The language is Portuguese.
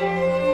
Música